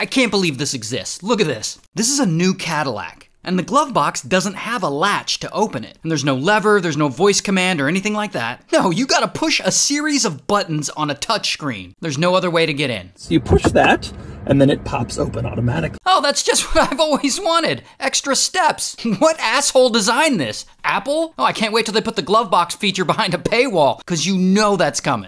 I can't believe this exists. Look at this. This is a new Cadillac. And the glove box doesn't have a latch to open it. And there's no lever, there's no voice command or anything like that. No, you gotta push a series of buttons on a touchscreen. There's no other way to get in. So you push that, and then it pops open automatically. Oh, that's just what I've always wanted. Extra steps. What asshole designed this? Apple? Oh, I can't wait till they put the glove box feature behind a paywall, because you know that's coming.